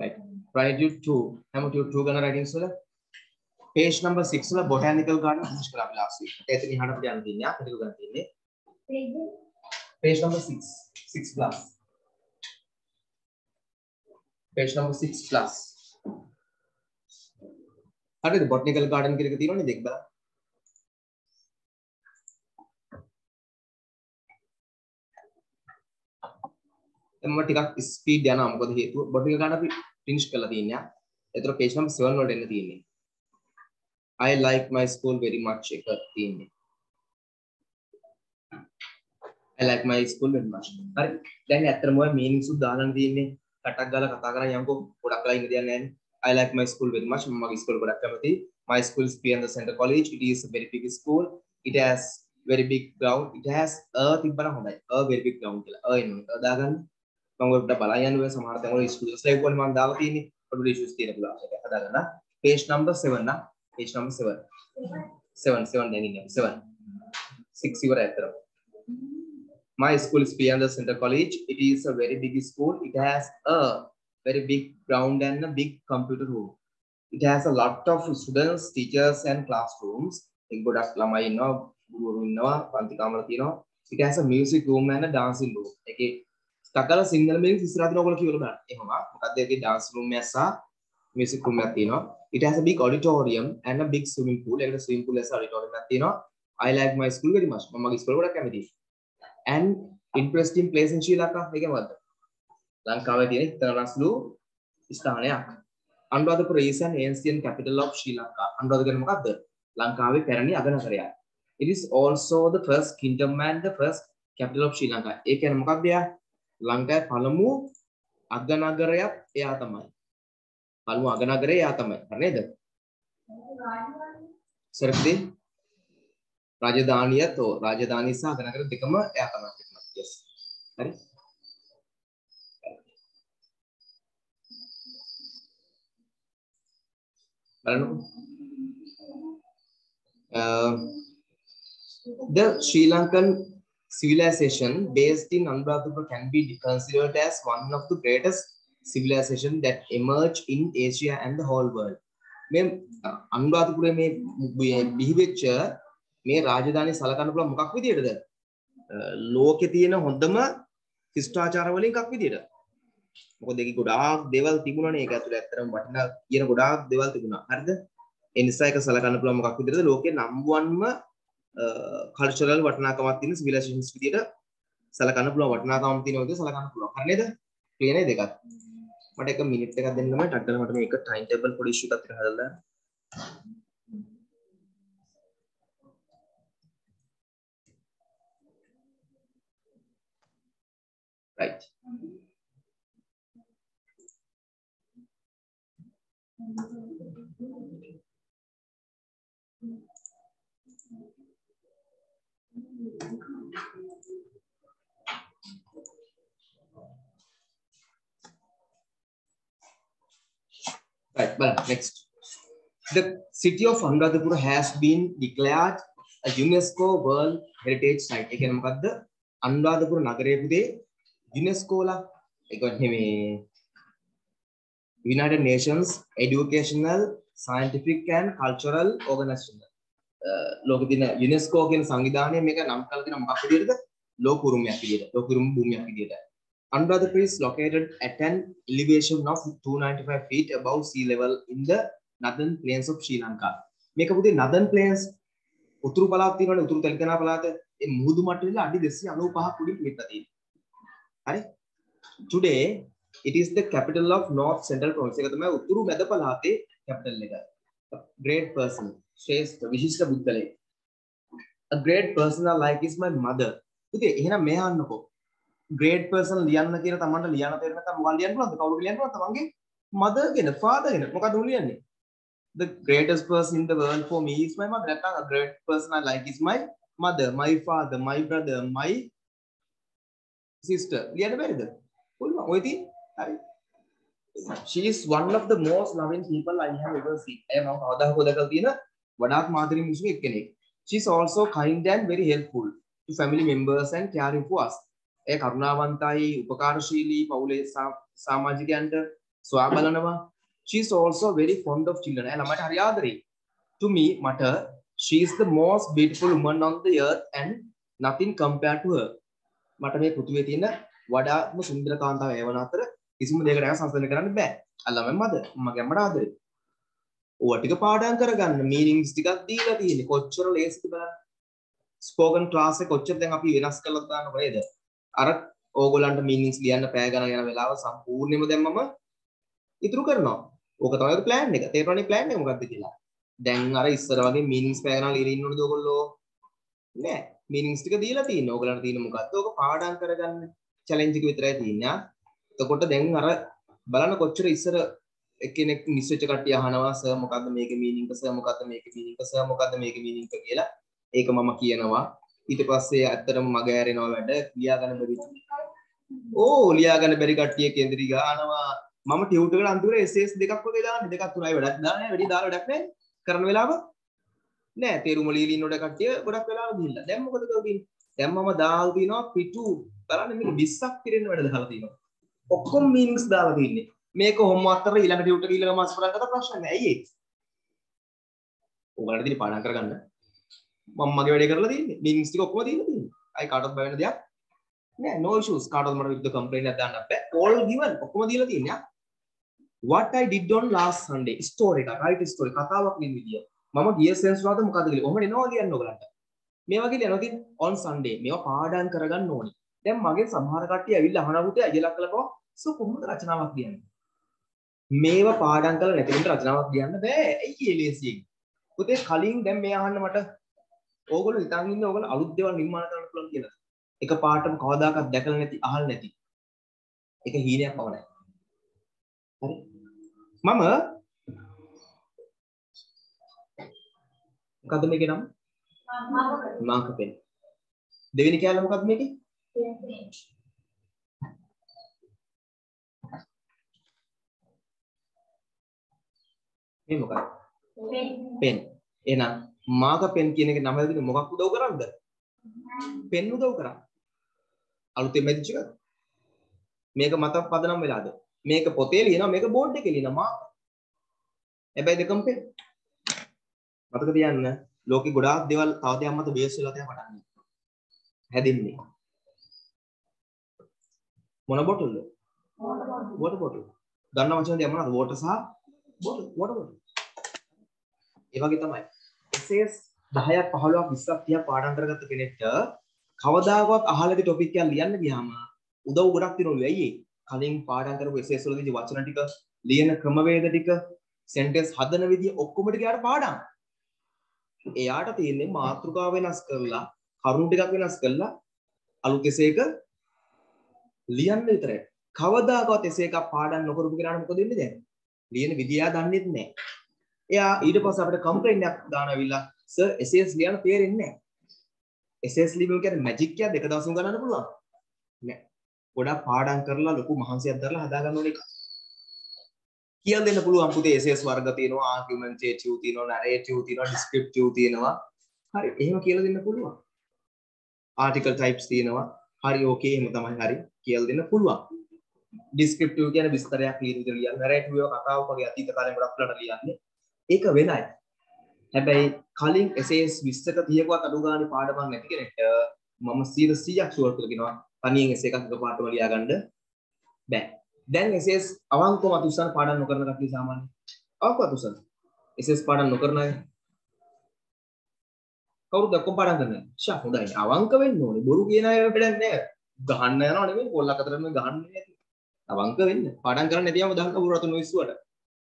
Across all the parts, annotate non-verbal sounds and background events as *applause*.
right. Write you 2 හැම 2 2 ගන්න writings වල page number 6 වල botanical garden finish කරා අපි last week. එතන ඉහළට අපිට යන්න තියෙන්නේ. අපිට ගන්න තියෙන්නේ. Page? Number 6 6 plus. Page number 6 plus. හරිද? Botanical garden කියලා එක තියෙනවනේ දෙක බලන්න මම ටිකක් ස්පීඩ් යනවා මොකද හේතුව බොටිකල් ගන්න අපි ෆිනිෂ් කරලා තියෙනවා. ඒතර page number 7 වලට එන්න තියෙන්නේ. I like my school very much එක තියෙන්නේ. I like my school very much. හරි. දැන් ඇත්තටම ඔය meanings උත් දාන්න තියෙන්නේ. කටක් ගාලා කතා කරන් යමුකෝ. ගොඩක් වෙලා ඉන්න දෙයක් නැහැ. I like my school very much. මම මගේ ස්කූල් ගොඩක් කැමතියි. My school is Priyanka Center College. It is a very big school. It has very big ground. It has a තිබ්බනම් හොඳයි. A very big ground කියලා. a එන්න. දාගන්න. මඟට බලයන්ුව සමහතම ස්කසයකල් මන්දාව තියන පටු ශස් තිර ල හදරන්න පේෂ් නම්බ සෙවන්න පේෂ් නම් සෙව සෙවන් සෙවන් දැනීම සෙවන් සික්සිවර ඇතර My school is Pianda Center College. It is a very big school. It has a very big ground and a big computer room. It has a lot of students, teachers, and classrooms. ගොඩක් ළමයි ඉන්නවා ගුරුවරු ඉන්නවා පන්ති කාමර තියෙනවා. It has a music room and a dancing room. එකේ සකල සිංහල මිනිස් ඉස්සරහින් ඔයගොල්ලෝ කියලා බලන්න. එහෙම මොකක්ද ඒකේ dance room එකක් සහ music room එකක් තියෙනවා. It has a big auditorium and a big swimming pool. ඒකට swimming pool එකක් auditorium එකක් තියෙනවා. I like my school very much. මම මගේ ස්කූල් ගොඩක් කැමතියි. And interesting place in Sri Lanka මේක මොකද්ද? ලංකාවේ තියෙන ඉතරනස්ලු ස්ථානයක්. Anuradhapura is an ancient capital of Sri Lanka. Anuradhapura මොකද්ද? ලංකාවේ පැරණි අගනගරයක්. It is also the first kingdom and the first capital of Sri Lanka. ඒ කියන්නේ මොකක්ද යා? ලංකාවේ පළමු අගනගරයක් එයා තමයි. පළමු අගනගරය එයා තමයි. හරි නේද? සරකදී රාජධානියත් ඕ රාජධානිය සහ අගනගර දෙකම එයා තමයි. yes. හරි. බලන්නකෝ. Uh, the Sri Lankan civilization based in Anuradhapura can be considered as one of the greatest civilization that emerged in Asia and the whole world. මේ අනුරාධපුරේ මේ බිහිවෙච්ච මේ රාජධානි සලකන්න පුළුවන් මොකක් විදියටද? ලෝකේ තියෙන හොඳම ශිෂ්ටාචාර වලින් එකක් විදියට. මොකද ඒකේ ගොඩාක් දේවල් තිබුණානේ ඒක ඇතුළේ ඇත්තටම වටිනා කියන ගොඩාක් දේවල් තිබුණා. හරිද? ඒ නිසා ඒක සලකන්න පුළුවන් මොකක් විදියටද? ලෝකේ නම්බුවන්ම කල්චරල් වටනාකමක් තියෙන සිවිලයිසේෂන්ස් විදියට සලකන්න පුළුවන් වටනාකමක් තියෙන විදිහට සලකන්න පුළුවන්. හරි නේද? ක්ලියර් නේද ඒකත්? මට එක මිනිට් එකක් දෙන්න තමයි ටක් කරලා මට මේක ටයිම් ටේබල් පොඩි ඉෂුව එකක් තියෙනවා හදලා. right Right, well, next. The city of Anuradhapura has been declared a UNESCO World Heritage Site. ඒ කියන්නේ මොකද්ද? අනුරාධපුර නගරයේ පුතේ UNESCO ලා ඒ කියන්නේ මේ United Nations Educational Scientific and Cultural Organization. ලෝකෙ දින UNESCO කියන සංවිධානය මේක නම් කරලා තියෙන මොකක් විදියටද? ලෝක උරුමයක් විදියට. ලෝක උරුම භූමියක් විදියට. Anuradhapura is located at an elevation of 295 feet above sea level in the northern plains of Sri Lanka. මේක පුතේ northern plains උතුරු පළාත් තියෙනවනේ උතුරු තෙලංගානා පළාත ඒ මුහුදු මට්ටමේ අඩි 295ක් උඩින් පිටලා තියෙනවා. හරි? Today it is the capital of North Central Province. ඒක තමයි උතුරු මැද පළාතේ capital එක. A great person, ශ්‍රේෂ්ඨ විශිෂ්ට බුද්ධලේ. A great person I like is my mother. පුතේ එහෙනම් මෙහා අන්නකෝ. ග්‍රේඩ් පර්සන් ලියන්න කියලා තමන්ට ලියන්න තේරෙන්නේ නැත්නම් මොකක්ද ලියන්න පුළුවන්ද? කවුරු ලියන්න පුළුවන්ද? තමන්ගේ mother ගැන, father ගැන. මොකක්ද උන් ලියන්නේ? The greatest person in the world for me is my mother. නැත්නම් a great person I like is my mother, my father, my brother, my sister. ලියන්න බැරිද? පුළුවන්. ඔය තියෙන්නේ. හරි. She is one of the most loving people I have ever seen. එය මම කවදා හෝ දැකලා තියෙන වඩාත් මාතෘ මිනිස්සු එක්කෙනෙක්. She is also kind and very helpful to family members and caring for us. එය කරුණාවන්තයි උපකාරශීලී පවුලේ සාමාජිකයන්ට සොයා බලනවා. She is also very fond of children. එයා ළමයට හරි ආදරෙයි to me මට she is the most beautiful woman on the earth and nothing compared to her. මට මේ පෘථිවියේ තියෙන වඩාත්ම සුන්දර කාන්තාව ඒ වන අතර කිසිම දෙයකට එයා සංසන්දනය කරන්න බෑ. අල්ලම මද මගේ අම්මට ආදරේ. ඕවා ටික පාඩම් කරගන්න මීනින්ග්ස් ටිකක් දීලා තියෙන්නේ. කොච්චර ලේසිද බලන්න. ස්පෝකන් ක්ලාස් එක කොච්චර දැන් අපි වෙනස් කරලා දානව නේද අර ඕගොලන්ට මිනිස් ලියන්න පෑගන යන වෙලාව සම්පූර්ණයම දැම්මම ඉතුරු කරනවා. ඕක තමයි ප්ලෑන් එක. තේරෙන්නේ ප්ලෑන් එක මොකක්ද කියලා? දැන් අර ඉස්සර වගේ මිනිස් පෑගන ලියලා ඉන්නවද ඔයගොල්ලෝ නෑ. මිනිස් ටික දීලා තියෙන ඕගොල්ලන්ට තියෙන මොකද්ද? ඕක පාඩම් කරගන්න චැලෙන්ජ් එක විතරයි තියෙන්නේ. එතකොට දැන් අර බලන්න කොච්චර ඉස්සර එකනෙක් මිස්ච කටිය හනවාස මොකක්ද මේක මීනිින්ක සය මොකක්ද මේක මීනිින්ක සය මොකක්ද මේක මීනිින්ක කියලා. ඒක මම කියනවා. ඊට පස්සේ ඇත්තටම මග ඇරෙනවා වැඩ. ලියා ගන්න බැරි ඕ ලියා ගන්න බැරි කට්ටිය කේන්ද්‍රී ගානවා මම ටියුටර් එකට අන්තිමට SS දෙකක් වගේ දාන්නේ. දෙකක් තුනයි වැඩක් දාන්නේ. වැඩි දාලා වැඩක් නැහැ. කරන වෙලාව නෑ තේරුම ලියලින් වල කට්ටිය ගොඩක් වෙලාව දීලා දැන් මොකද කරන්නේ දැන් මම දාලා තිනවා පිටු. බලන්න මේක 20ක් පිරෙන්න වැඩ දාලා තිනවා ඔක්කොම මීනින්ග්ස් දාලා තින්නේ මේක හොම්වර්ක් කරලා ඊළඟ ටියුටර් ඊළඟ මාස පටන් ගත්ත ප්‍රශ්න නෑ ඇයි ඒක ඔයාලට තියෙන පාඩම් කරගන්න. මම මගේ වැඩේ කරලා තියෙන්නේ. මීනින්ග්ස් ටික ඔක්කොම දීලා තියෙන්නේ. අයි කාටවත් බය වෙන දෙයක් නෑ. No issues. කාටවත් මට විරුද්ධ කම්ප්ලේන්ට් එකක් දාන්න බෑ. All given. ඔක්කොම දීලා තියෙන්නේ what i did on last sunday. Story එක right story. කතාවක් ලියන විදිය. මම ගිය සෙන්ස් වලට මොකද කියලා. ඔහොම එනවා කියන්න ඔයගලන්ට. මේ වගේ ලියනවා තියෙන on sunday. මේවා පාඩම් කරගන්න ඕනි. දැන් මගේ සමහර කට්ටිය ඇවිල්ලා අහන පුතේ අයලක් කළපුවා සෝ කොහොමද රචනාවක් ලියන්නේ මේවා පාඩම් කරලා නැතිවෙන්න රචනාවක් ලියන්න බෑ. ඇයි ඒ ලේසියෙන් පුතේ කලින් දැන් මේ අහන්න මට ඕගොල්ලෝ හිතන් ඉන්නේ ඕගොල්ලෝ අලුත් දේවල් නිර්මාණය කරන්න පුළුවන් කියලා එක. පාටම කවදාකවත් දැකලා නැති අහලා නැති. ඒක හීනයක් නැහැ හරි? මම මොකද්ද මේකේ නම? මාක පෙන්. දෙවෙනි කැලේ මොකද්ද මේකේ? මේ මොකක්ද? පෙන්. එහෙනම් මාක පෙන් කියන එකේ නම දෙන්නේ මොකක් උදව් කරන්නද? පෙන් උදව් කරා අලුතෙන් මැදිච්ච එකද මේක මත පදනම් වෙලාද? මේක පොතේ ලියනවා මේක බෝඩ් එකේ ලියනවා මාක හැබැයි දෙකම පෙන්. මතක තියන්න ලෝකෙ ගොඩාක් දේවල් තව දෙයක් මත බේස් වෙලා තමයි පටන් හැදෙන්නේ. මොන බොටල්ද? වෝටර් බොටල් ගන්න වචන දෙයක් මොනවද? වෝටර් සහ බොටල් වෝටර් බොටල් ඒ වගේ තමයි. Essays 10ක් 15ක් 20ක් 30ක් පාඩම් කරගත්ත කෙනෙක්ට කවදාකවත් අහලදී ටොපික් එකක් ලියන්න ගියාම උදව් ගොඩක් තියෙනවලු ඇයි ඒ? කලින් පාඩම් කරපු essays වලදී වචන ටික ලියන ක්‍රමවේද ටික සෙන්ටෙන්ස් හදන විදිය ඔක්කොම ටික යාට පාඩම්. එයාට තියෙන්නේ මාතෘකාව වෙනස් කරලා කරුණු ටිකක් වෙනස් කරලා අලුත් essay එක ලියන්න විතරයි. කවදාකවත් essay එකක් පාඩම් නොකරපු කෙනාට මොකද වෙන්නේ දැන්? ලියන විදිය දන්නෙත් නැහැ එයා ඊට පස්සේ අපිට කම්ප්ලේන්ට් එකක් දානවිලා සර් essays ලියන්න තේරෙන්නේ නැහැ. Essays ලියීම කියන්නේ මැජික් එකක් දෙක දවසම ගන්නන්න පුළුවන්. නෑ. ගොඩක් පාඩම් කරලා ලොකු මහන්සියක් දරලා හදා ගන්න ඕනේ එක. කියලා දෙන්න පුළුවන් පුතේ essays වර්ග තියෙනවා argumentative තියෙනවා narrative තියෙනවා descriptive තියෙනවා. හරි එහෙම කියලා දෙන්න පුළුවන්. Article types තියෙනවා. හරි ඕකේ එහෙම තමයි හරි කියලා දෙන්න පුළුවන්. Descriptive කියන්නේ විස්තරයක් ලියන විදිහට ලියන්න. Narrative එක කතාවක් වගේ අතීත කාලේ ගොඩක් වෙලාට ලියන්නේ. ඒක වෙනයි හැබැයි කලින් essays 20ක 30කවත් අඩු ගානේ පාඩමක් නැති කෙනෙක්ට මම 100%ක් ෂුවර් කියලා කියනවා තනියෙන් essay එකක් එකපාරටම ලියා ගන්න බෑ. දැන් essays අවංකවම අතුස්සන පාඩම් නොකරන කට්ටිය සාමාන්‍යයෙන්. අවංකව අතුස්සන essays පාඩම් නොකරන අය. කවුරුද ඔක්කොම පාඩම් කරන්නේ ෂා හොඳයි. අවංක වෙන්න ඕනේ. බොරු කියන අය වැඩක් නෑ ගහන්න යනවා නෙමෙයි. පොල්ලක් අතරම ගහන්නේ නැති. අවංක වෙන්න. පාඩම් කරන්න නැතිවම දාන්න කවුරු අතන විශ්ුවට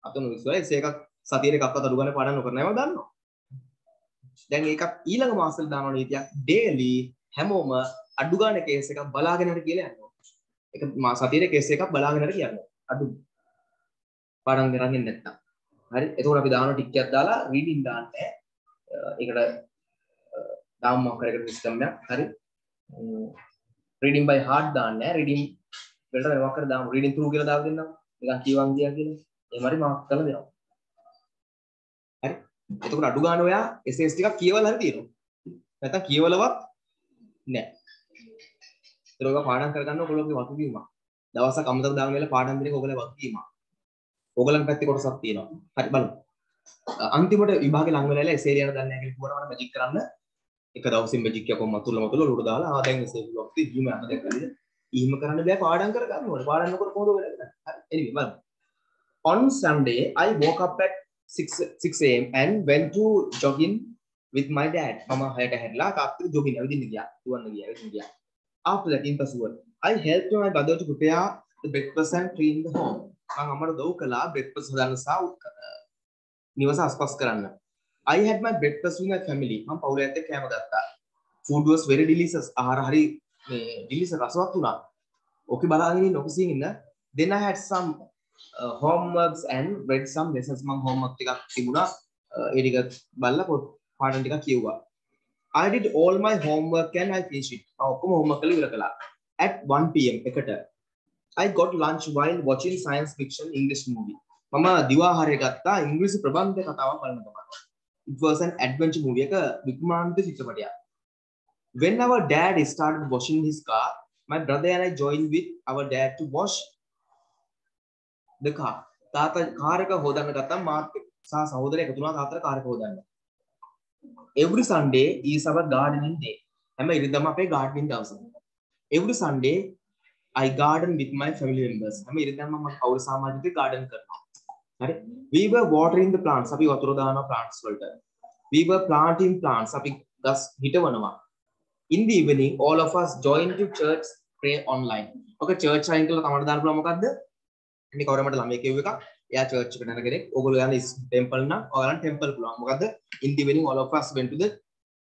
අතන විශ්ුවයි essay එකක් සතියේ එකක්වත් අඩු ගානේ පාඩම් නොකරන අයව දන්නවා. දැන් ඒකක් ඊළඟ මාසෙල් දානවා නීතියක් ඩේලි හැමෝම අඩු ගානේ කේස් එකක් බලාගෙන හරි කියලා යනවා. එක මා සතියේ කේස් එකක් බලාගෙන හරි කියනවා. අඩු පාඩම් කරන්නේ නැත්තම්. හරි? එතකොට අපි දානවා ටික් එකක් දාලා රීඩින් දාන්නේ. ඒකට දාමු මොකක් කරකට සිස්ටම් එකක්. හරි? රීඩින් බයි හાર્ට් දාන්නේ. රීඩින් වලට මොකක් කර දාමු. රීඩින් ත්‍රූ කියලා දාලා දෙන්නම් නිකන් කියවන් ගියා කියලා. එහෙම හරි මාක් කරලා දෙනවා හරි එතකොට අඩු ගන්න ඔයා SS ටිකක් කියවලා හරි තියෙනවා නැත්නම් කියවලවත් නැහැ ඒක පාඩම් කරගන්න ඔයගොල්ලෝගේ වගකීමක් දවසක් අමතක දාන වෙලාව පාඩම් දෙන එක ඔයගොල්ලෝ වගකීමක් ඕගලන් පැත්තේ කොටසක් තියෙනවා. හරි බලමු. අන්තිමට විභාගේ ලඟ වෙලා එසේ ලියන දන්නේ නැහැ කියලා කිව්වම මැජික් කරන්න එක දවසින් මැජික් එකක් මතුල මතුල උඩ දාලා ආ දැන් එසේ බ්ලොක් තියෙ ඊම යන දැක්කද ඊම කරන්න බෑ පාඩම් කර ගන්න ඕනේ. පාඩම් නොකර කොහොමද වැඩ කරන්නේ? හරි. anyway බලමු. On Sunday I woke up at 6 6 am and went to jogging with my dad. මම හයට හැරිලා තාත්තට jogging ඇවිදින්න ගියා. දුවන්න ගියා. ඇවිදින්න ගියා. After that in පසුව I helped my brother to prepare the breakfast and clean the home. මම අම්මට දව් කළා breakfast හදන්න සහ නිවස අස්පස් කරන්න. I had my breakfast with my family. මම පවුල ඇත්තේ කෑම ගත්තා. Food was very delicious. ආහාර හරි මේ delicious රසවත් වුණා. ඕකේ බලාගෙන ඉන්න ඔෆිසියෙන් ඉන්න. Then I had some uh, homeworks and read some lessons. මම homework ටිකක් තිබුණා. Uh, ඒ ටික බලලා පොත් පාඩම් ටිකක් කිව්වා. I did all my homework and I finished it. මම ඔක්කොම homework කරලා ඉවර කළා. At 1 pm එකට I got lunch while watching science fiction English movie. මම දිවාහාරය ගත්තා ඉංග්‍රීසි ප්‍රබන්ධ කතාවක් බලන ගමන්. It was an adventure movie එක වික්‍රමාන්ත චිත්‍රපටයක්. When our dad started washing his car, my brother and I joined with our dad to wash the car. තාත්තා car එක හොදන්න ගත්තා මාත් සහ සහෝදරය එකතු වුණා තාත්තට කාර් එක හොදන්න. Every Sunday is our gardening day. හැම ඉරිදම අපේ gardening දවස. Every Sunday I garden with my family members. හැම ඉරිදම මම පවුල් සමාජිකව garden කරනවා. හරි? We were watering the plants. අපි වතුර දානවා plants වලට. We were planting plants. අපි ගස් හිටවනවා. In the evening, all of us joined to church pray online. ඔක church අයින් කළා තමයි දාන්න පුළුවන් මොකද්ද? මේ කවුරු මට ළමයි කියුව එකක්. එයා church එකට යන කෙනෙක්. ඕගොල්ලෝ යන temple නම් ඔයාලන් temple පුළුවන්. මොකද්ද? In the evening, all of us went to the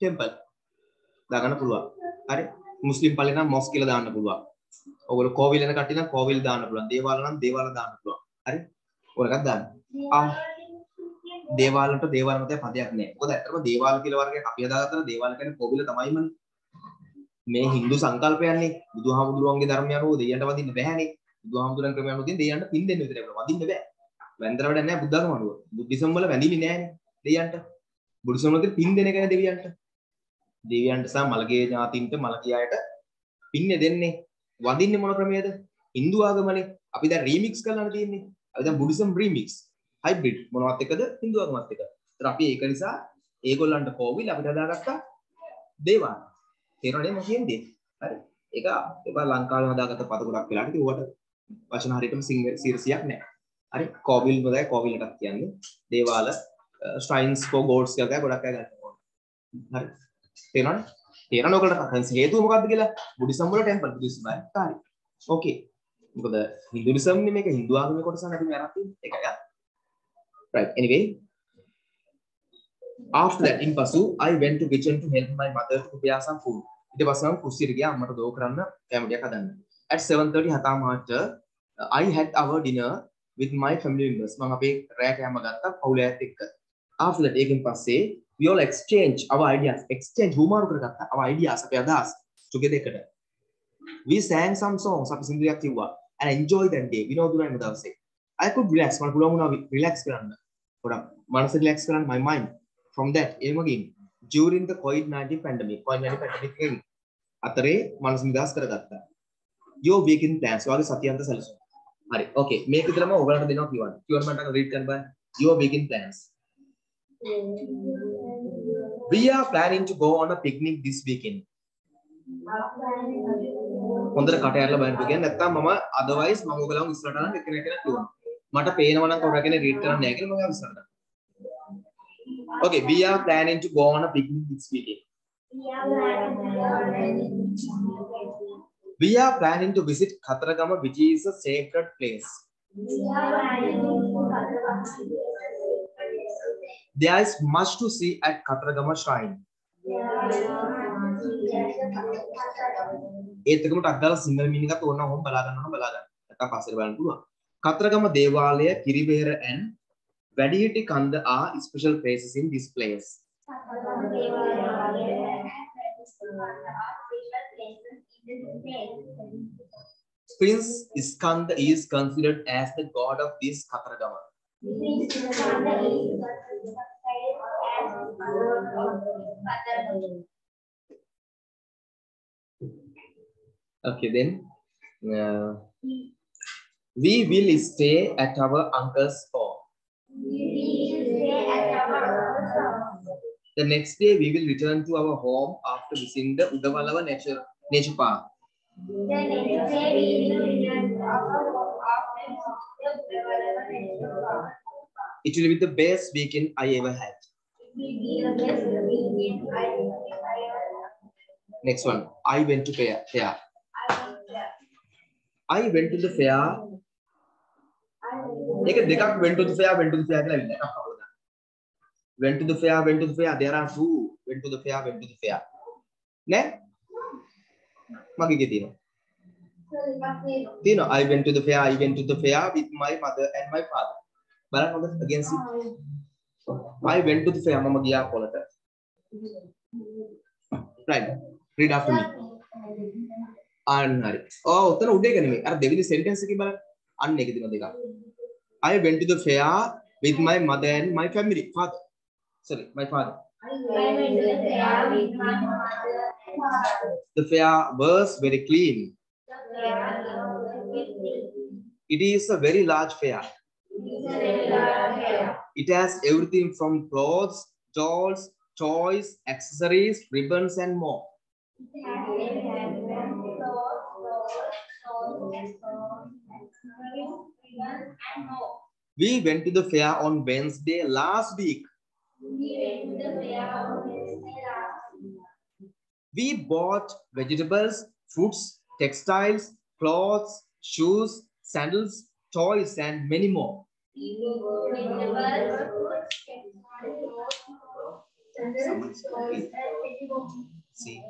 temple. දාගන්න පුළුවන්. හරි? මුස්ලිම් පල්ලේ නම් mosque කියලා දාන්න පුළුවන්. ඔයගොල්ලෝ කෝවිල් යන කට්ටිය නම් කෝවිල් දාන්න පුළුවන්. දේවාල නම් දේවාල දාන්න පුළුවන්. හරි? ඔය එකක් දාන්න. ආ දේවාලට දේවාල මත පදයක් නෑ. මොකද ඇත්තටම දේවාල කියලා වර්ගයක් අපි හදාගත්තා දේවාල කියන්නේ කෝවිල තමයිමනේ. මේ Hindu සංකල්පයන්නේ බුදුහාමුදුරුවන්ගේ ධර්මය අනුව දෙයයන්ට වදින්න බෑනේ. බුදුහාමුදුරන් ක්‍රමය අනුව තියෙන දෙයයන්ට පින් දෙන්න විතරයි වදින්න බෑ. වැන්දර වැඩ නෑ බුද්ධ ධර්ම අනුව. බුද්ධිසම් වල වැඳින්නේ නෑනේ දෙයයන්ට. බුදුසම් වල පින් දෙන එකනේ දෙවියන්ට. දෙවියන්ට සහ මලගේ ඥාතින්ට මලගේ අයට පින්නේ දෙන්නේ. වදින්නේ මොන ක්‍රමයේද? Hindu ආගමනේ. අපි දැන් රීමික්ස් කරලා තියෙන්නේ. අපි දැන් බුද්දිසම් රීමික්ස් හයිබ්‍රිඩ් මොනවත් එකද Hindu ආගමත් එක. ඒතර අපි ඒක නිසා ඒගොල්ලන්ට කෝවිල් අපිට හදාගත්තා දේවාල. තේරෙනවද මම කියන්නේ? හරි. ඒක ඒවා ලංකාවේ හදාගත්ත පද ගොඩක් වෙලාට ඉතින් උවට වචන හරියටම සිරසියක් නැහැ. හරි. කෝවිල් වලයි කෝවිලටත් කියන්නේ දේවාල shrines for gods කියලා ගොඩක් අය ගන්න ඕනේ. හරි. තේරෙනවද? තේරෙනවද ඔයගලට හේතුව මොකක්ද කියලා? බුද්දිසම් වල ටෙම්පල් බුද්දිසම් වල. හරි. ඕකේ. මොකද හින්දුනිසම් නේ මේක හින්දු ආගමේ කොටසක් අපි මේ අරන් තියෙන්නේ. ඒකයි. right anyway after that in pasu i went to kitchen to help my mother to prepare some food ඊට පස්සේ මම කුස්සියට ගියා අම්මට දෝ කරන්න කැම ටිකක් හදන්න at 7:30 හතාමාට i had our dinner with my family members. මම අපේ රෑ කෑම ගත්තා පවුල ඇත් එක්ක. After that ඒකෙන් පස්සේ we all exchange our ideas. Exchange හුමාරු කරගත්තා. Our ideas අපේ අදහස් together එකට. We sang some songs අපි සින්දුවක් කිව්වා. And enjoy that day. විනෝදුනයිම දවසේ. I could relax. මට පුළුවන් වුණා relax කරන්න. ගොඩක් මනස relax කරන්න my mind. From that ඒ වගේම during the covid-19 pandemic covid-19 pandemic එකෙන් අතරේ මනස නිදහස් කරගත්තා. Your weekend plans වගේ සතියන්ත සැලසුම් හරි okay මේක විතරම ඔයගලන්ට දෙනවා කියවන්න කියවන්න මට read කරන්න බෑ your weekend plans we are planning to go on a picnic this weekend. හොඳට කට ඇරලා බලන්න කියන්නේ නැත්තම් මම otherwise මම ඔයගලම ඉස්සරහට නම් එක එක කියවනවා මට පේනවා නම් කවුරු කෙනෙක් රීඩ් කරන්නේ නැහැ කියලා මම ඉස්සරහට Okay, we are planning to go on a picnic this weekend. We are planning to visit Khataragama, which is a sacred place. There is much to see at Khataragama Shrine. ඒත් එකම ටක් දාලා single මීනින් එකත් ඕන ඕම් බලා ගන්න ඕන බලා ගන්න. නැත්නම් පස්සේ බලන්න පුළුවන්. කතරගම දේවාලය, කිරිබේර and වැඩිහිටි කන්ද are special places in this place. Prince Iskanda is considered as the god of this Kataragama. Okay, then. Uh, We will stay at our uncle's home. The next day, we will return to our home after visiting the Udawalawa Nature, नेजुपा It will be the best weekend I ever had. Next one. I went to fair. fair. I went to the fair. एक देखा went to the fair, went to the fair क्या लिखा है Went to the fair, went to the fair. There are two. Went to the fair, went to the fair. ने? මගේ තියෙනවා. තියෙනවා I went to the fair I went to the fair with my mother and my father. බලන්න හොඳ against it. I went to the fair මම ගියා පොළට. Right. Read after me. අන්න හරි. ඔව් උතන උඩ එක නෙමෙයි. අර දෙවෙනි sentence එකේ බලන්න. අන්න ඒක දින දෙකක්. I went to the fair with my mother and my family. Father. Sorry, my father. The fair was very clean. It is a very large fair. It has everything from clothes, dolls, toys, accessories, ribbons, and more. We went to the fair on Wednesday last week. We bought vegetables, fruits, textiles, clothes, shoes, sandals, toys, and many more. See.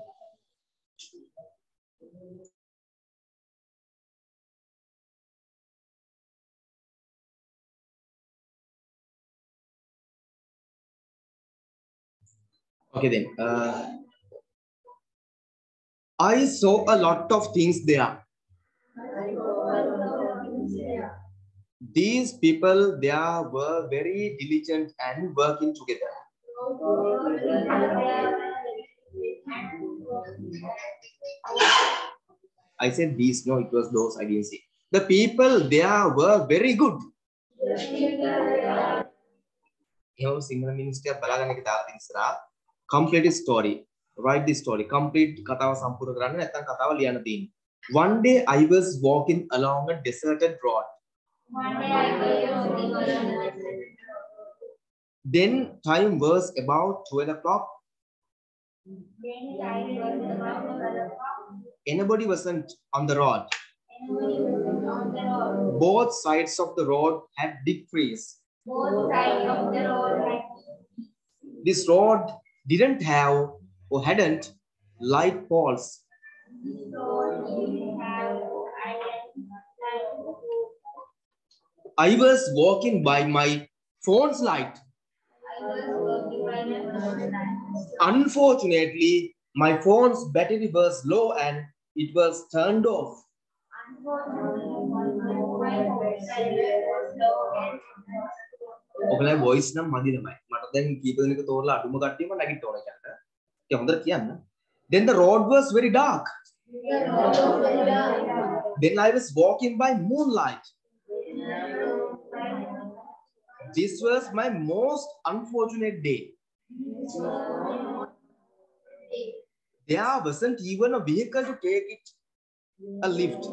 Okay then. Uh, I saw a lot of things there. These people there were very diligent and working together. I said these, no, it was those I didn't say. The people there were very good. එහෙම සිංහල මිනිස්ටියක් බලාගන්න එක දාලා තියෙන ඉස්සරහා complete story write the story complete කතාව සම්පූර්ණ කරන්න නැත්නම් කතාව ලියන්න තියෙන්නේ one day i was walking along a deserted road then time was about 12 o'clock anybody wasn't on the road both sides of the road had big trees this road didn't have or hadn't light poles. I was walking by my phone's light. Unfortunately, my phone's battery was low and it was turned off. ඔකලයි voice නම් මදි ළමයි. මට දැන් කීප දෙනෙක් තෝරලා අඩුම කට්ටියම නැගිට ඕන එකට. ඒක හොඳට කියන්න. Then the road was very dark. Then I was walking by moonlight. This was my most unfortunate day. There wasn't even a vehicle to take it a lift.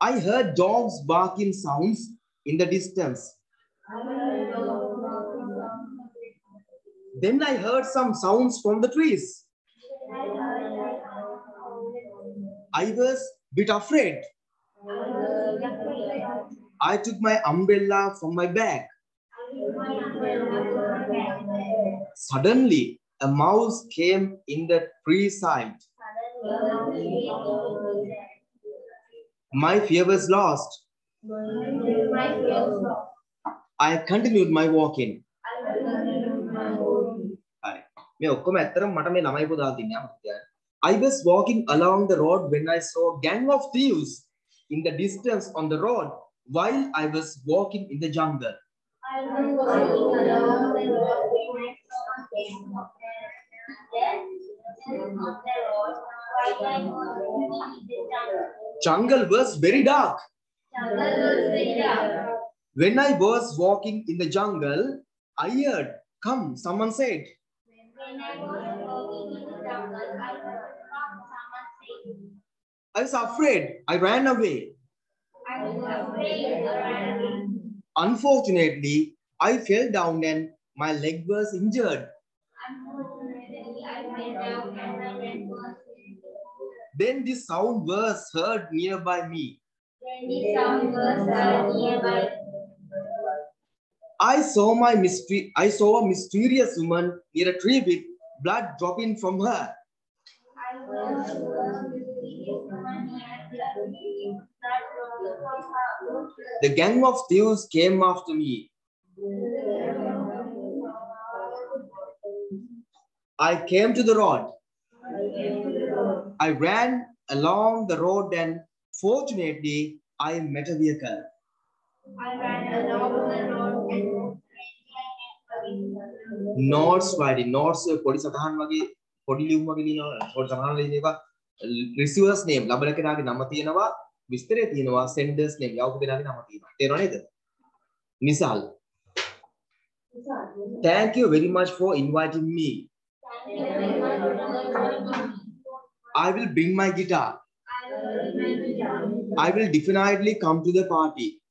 I heard dogs barking sounds in the distance. Then I heard some sounds from the trees. I was a bit afraid. I took my umbrella from my bag. Suddenly, a mouse came in the tree side. My fear was lost. I continued my walking. හරි. මේ ඔක්කොම ඇත්තටම මට මේ ළමයි පොත දාලා තින්නේ අමතක තියාගන්න. I was walking along the road when I saw a gang of thieves in the distance on the road while I was walking in the jungle. jungle was very dark. When I was walking in the jungle, I heard, Come, someone said. I was afraid. I ran away. Unfortunately, I fell down and my leg was injured. Then this sound was heard nearby me. I saw my mystery. I saw a mysterious woman near a tree with blood dropping from her. The gang of thieves came after me. I came to the road. I ran along the road and fortunately I met a vehicle. notes writing notes පොඩි සටහන් වගේ පොඩි ලියුම් වගේ ලියනවා පොඩි සටහන් ලියන ඒවා receivers name ලබන කෙනාගේ නම තියෙනවා විස්තරය තියෙනවා senders name යවපු කෙනාගේ නම තියෙනවා. තේරෙනව නේද? Nisal thank you very much for inviting me. I will bring my guitar i will definitely come to the party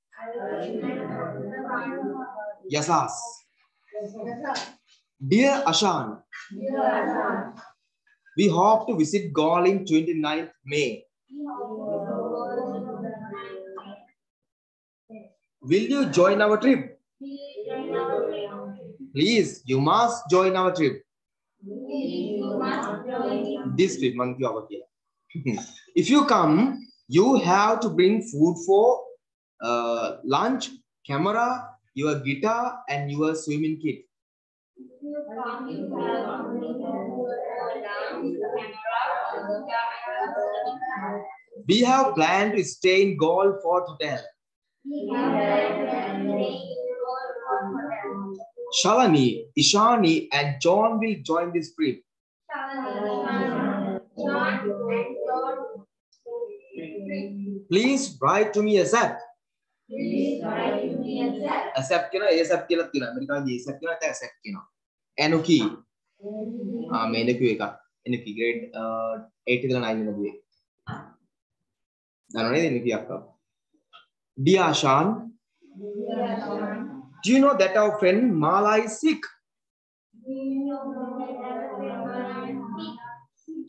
yasas Dear Ashan, we hope to visit Galle in 29th May. Will you join our trip? Please, you must join our trip. This trip, here. *laughs* if you come, you have to bring food for uh, lunch, camera, your guitar, and your swimming kit. We have planned to stay in Galle Fort Hotel. Shalani, Ishani, and John will join this trip. Please write to me ASAP. ASAP කියන ASAP කියලා තියෙනවා. ඇමරිකාවේ ASAP කියනවා නැත්නම් ASAP කියනවා. එනුකි. ආ මේ එනුකි එක. එනුකි grade 8 ඉඳලා 9 වෙනදුවේ. දන්නව නේද එනුකි අක්කා? Dear Ashan, do you know that our friend Mala is sick?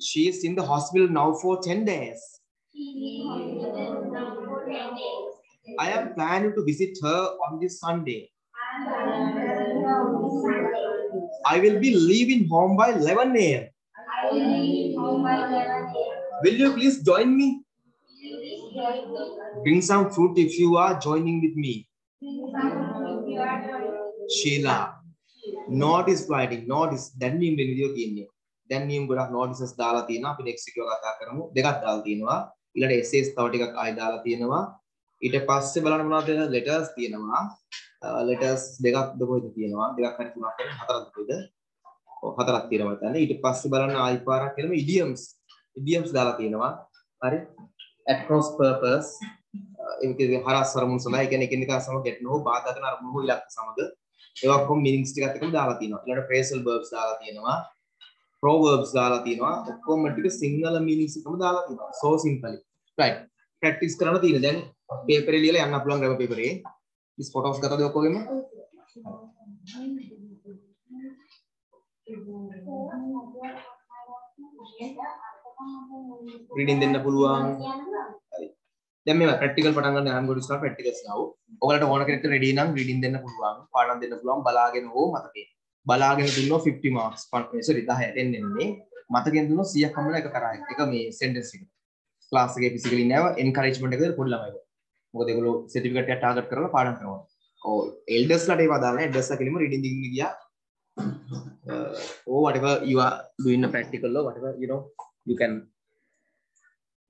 She is in the hospital now for 10 days. I am planning to visit her on this Sunday. I will be leaving home by 11 a.m. Will you please join me? Bring some fruit if you are joining with me. Sheila. Notice writing. Notice. දැන් නියම වෙන විදිය තියෙන්නේ. දැන් නියම ගොඩක් notices දාලා තියෙනවා. අපි next එක කතා කරමු. දෙකක් දාලා තියෙනවා. ඊළඟ essays තව ටිකක් ආයෙ දාලා තියෙනවා. ඊට පස්සේ බලන්න මොනවද letters තියෙනවා. letters දෙකක්ද කොහෙද තියෙනවා? දෙකක් හරි තුනක් හරි හතරක් කොහෙද? ඔව් හතරක් තියෙනවා මතන්නේ. ඊට පස්සේ බලන්න ආයි පාරක් කියලාම idioms. idioms දාලා තියෙනවා. හරි? at cross purpose ඒකේ හරස් අරමුණු සඳහා ඒ කියන්නේ එකිනෙකා සමග ගැටෙන හෝ බාධා කරන අරමුණු හෝ ඉලක්ක සමග ඒවා ඔක්කොම meanings ටිකත් එක්කම දාලා තියෙනවා. ඊළඟට phrasal verbs දාලා තියෙනවා. Proverbs දාලා තියෙනවා. ඔක්කොම ටික සිංහල meanings එකම දාලා තියෙනවා. so simply. right. practice කරන්න තියෙන. දැන් paper එක ලියලා යන්න පුළුවන් grammar paper එකේ. ඉස් photos ගත්තද ඔක්කොගෙම? reading දෙන්න පුළුවන්. හරි. දැන් මේවා ප්‍රැක්ටිකල් පටන් ගන්න I'm going to start practicals now. ඔයාලට ඕන කෙනෙක්ට ready නම් reading දෙන්න පුළුවන්. පාඩම් දෙන්න පුළුවන් බලාගෙන හෝ මතකයෙන්. බලාගෙන දුන්නොත් 50 marks. Eh, sorry 10 10 එන්නේ. මතකයෙන් දුන්නොත් 100ක් හම්බෙලා එක කරා. එක මේ sentence එක. ක්ලාස් එකේ physically නෑව encouragement එකද පොඩි ළමයිව. මොකද ඒගොල්ලෝ certificate එක target කරලා පාඩම් කරනවා. ඔව් elders ලට ඒවා දාලා elders ලා කෙලින්ම reading දින්න ගියා. uh, or whatever you are doing a practical or whatever you know you can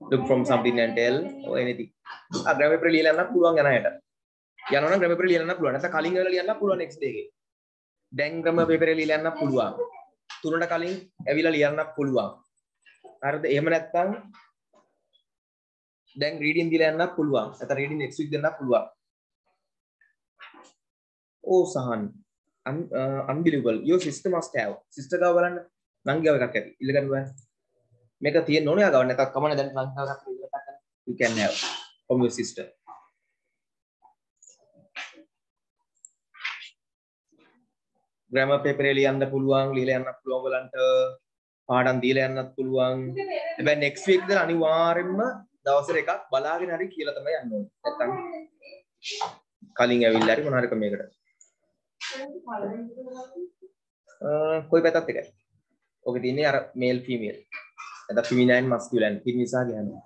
look from something and tell or anything. ආ grammar paper ලියලා යන්න පුළුවන් යන අයට. යනවා නම් grammar paper ලියලා යන්න පුළුවන්. නැත්නම් කලින් වෙලා ලියන්න පුළුවන් next day එකේ. දැන්ග්‍රම පෙපර ලියන්න පුළුවන්. තුනට කලින් ඇවිල ලියන්නක් පුළුවන්. අරද එහෙම නැත්තං දැන් රීඩින් දිලන්න පුළුවන්. ඇත රීඩින් එක්වික් දෙන්න පුළුවන්. ඕ සහන්. අන්බිලිබල් යෝ සිිස්ට මස්ටෑව සිිස්ටකාව බලන්න. නංගව එකක් ඇති. ඉල්ලගන්නුව මේක තිය නොනය ගවන්න එකක්. කමන දැන් ලංකාවක් ඉල්ලන්න කොමිය සිිස්ටර් ග්‍රෑමර් පේපරේ ලියන්න පුළුවන් ලියලා යන්නත් පුළුවන් ඔයගලන්ට පාඩම් දීලා යන්නත් පුළුවන්. හැබැයි next week ද අනිවාර්යෙන්ම දවසට එකක් බලාගෙන හරි කියලා තමයි යන්න ඕනේ. නැත්නම් කලින් ඇවිල්ලා හරි මොන හරි ක්‍රමයකට. කොයි පැත්තත් එකයි. ඕකේ තියෙන්නේ අර මේල් ෆීමේල් නැත්නම් ෆෙමිනයින් මස්කියුලයින් පිරිමි සහ ගැහැණු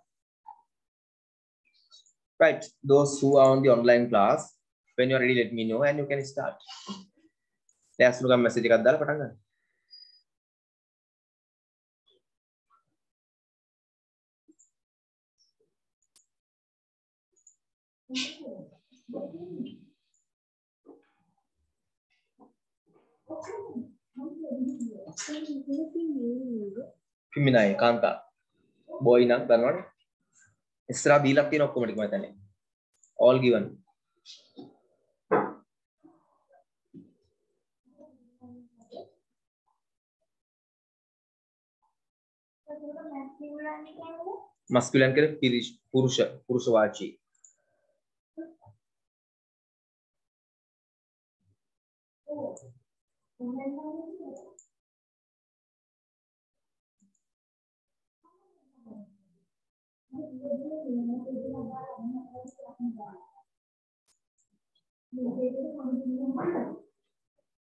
right. Those who are on the online class when you're ready let me know and you can start ලෑස්තිලු ගම් මැසේජ් එකක් දාලා පටන් ගන්න. ෆිමිනයි කාන්තා බොයි නම් දන්නවනේ ඉස්සරහා බීලක් තියෙන ඔක්කොම ටික මම හිතන්නේ all given. මස්කියුලන් කියන්නේ පුරුෂ පුරුෂවාචී.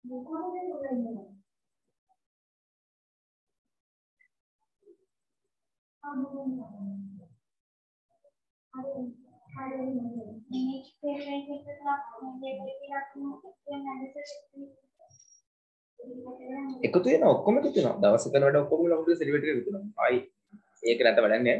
මොකද කියන්නේ එකතු වෙන ඔක්කොම එකතු වෙනවා. දවස් කරන වැඩ ඔක්කොම ලොකුට සෙලිබ්‍රේට් එකතු වෙනවා. ආයි. ඒක නැත වැඩක් නෑ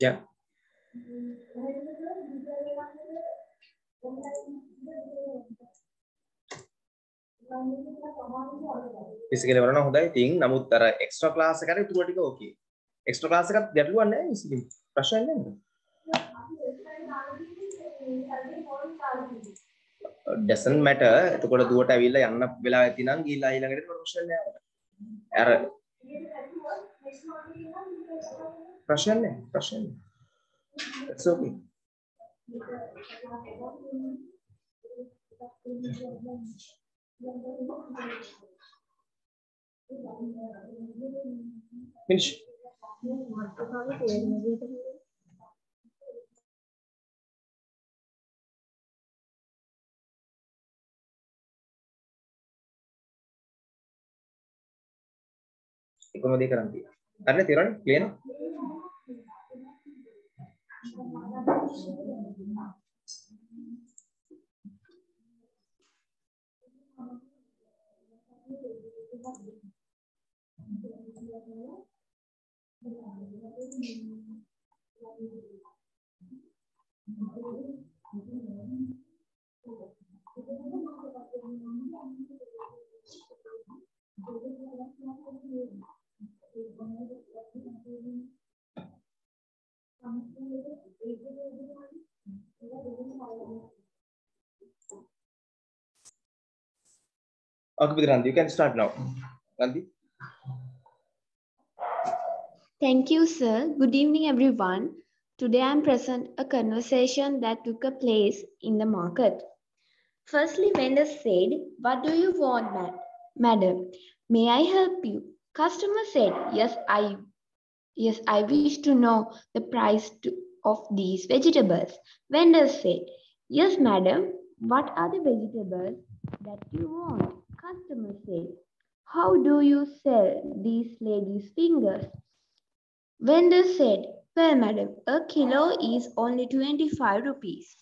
Yeah. ඉසිකල වරන හොඳයි තින් නමුත් අර එක්ස්ට්‍රා ක්ලාස් එකට ඉතුරු ටික ඕකේ. එක්ස්ට්‍රා ක්ලාස් එකත් ගැටලුවක් නැහැ ඉසිකල. ප්‍රශ්නයක් නැහැ. Doesn't matter. එතකොට දුවට ඇවිල්ලා යන්න වෙලා ඇති නම් ගිහිල්ලා ඊළඟට ප්‍රොෆෙෂනල් නෑ අර ප්‍රශ්න නෑ ප්‍රශ්න නෑ it's okay. Finish. එකම දේ කරන් තියෙනවා. හරිනේ තේරෙනවද? ක්ලියර් නේද? Okay, with Randi, you can start now. Randi. Thank you, sir. Good evening, everyone. Today I'm present a conversation that took a place in the market. Firstly, vendor said, What do you want, ma- madam? May I help you? Customer said, Yes, I yes, I wish to know the price to, of these vegetables. Vendor said, Yes, madam. What are the vegetables that you want? Customer said, How do you sell these ladies' fingers? Vendor said, Well, madam, a kilo is only 25 rupees.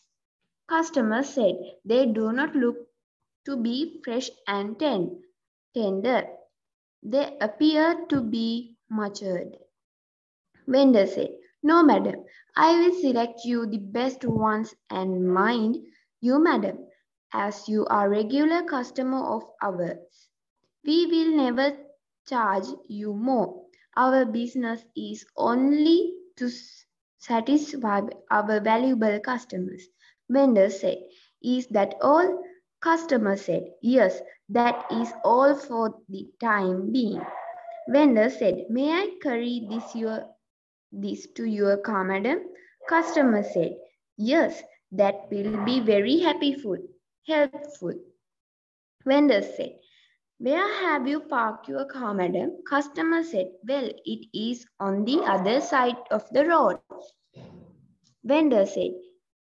Customer said, They do not look to be fresh and tender. They appear to be matured. Vendor said, No, madam, I will select you the best ones and mind you, madam, as you are regular customer of ours. We will never charge you more. Our business is only to satisfy our valuable customers. Vendor said, Is that all? Customer said, Yes, that is all for the time being. Vendor said, May I carry this your this to your car, madam? Customer said, Yes, that will be very happyful, helpful. Vendor said, where have you parked your car, madam? Customer said, Well, it is on the other side of the road. Vendor said,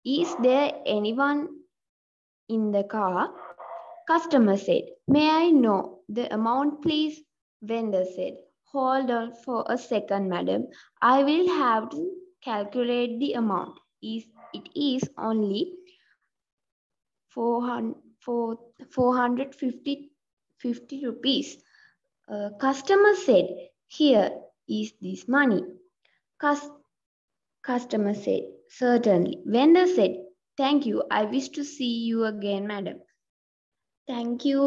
Is there anyone in the car? Customer said, May I know the amount, please? Vendor said, Hold on for a second, madam. I will have to calculate the amount. Is It is only 400, 450 50 rupees. Uh, customer said, Here is this money. Cus- customer said, Certainly. Vendor said, Thank you. I wish to see you again, madam. Thank you,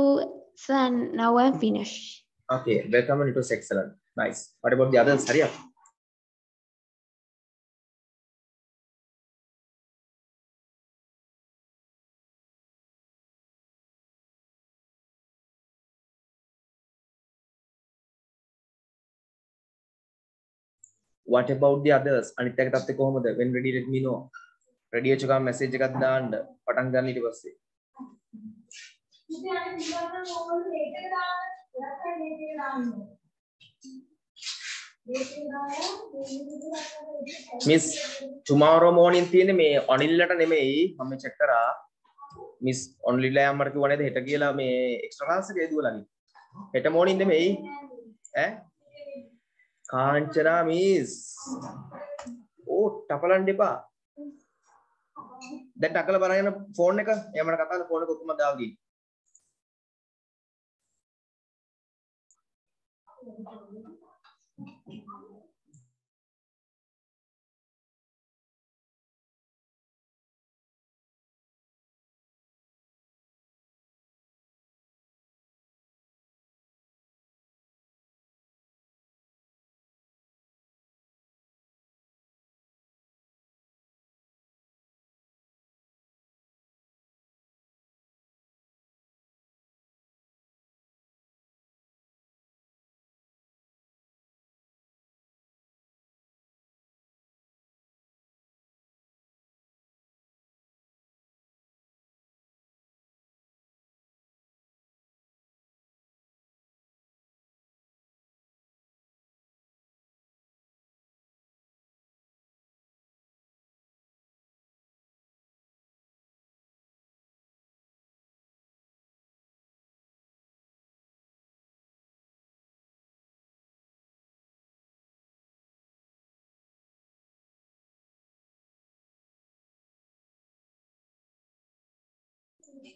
sir. Now I'm finished. Okay, welcome and it was excellent. Nice. What about the others? Hurry up. What about the others? Anitya Katapte Kohomada, when ready, let me know. Ready වෙච්ච ගමන් message එකක් දාන්න. පටන් ගන්න ඊට පස්සේ. Miss tomorrow morning තියෙන්නේ මේ අනිල්ලට නෙමෙයි මම check කරා මිස් ඔන්ලිලා යම්මර කිව්වා නේද හෙට කියලා මේ එක්ස්ට්‍රා ක්ලාස් එක එදුවලාගේ හෙට morning නෙමෙයි ඈ කාංචනා මිස් ඕ ටපලන්න එපා දැන් ටකල බලගෙන ෆෝන් එක. එයාමට කතා කරලා ෆෝන් එක ඔක්කොම දාලා ගිහින්